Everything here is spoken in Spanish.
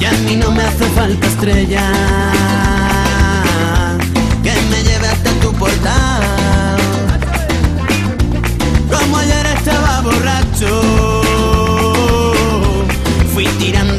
Y a mí no me hace falta estrella que me lleve hasta tu portal. Como ayer estaba borracho, fui tirando